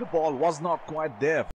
The ball was not quite there.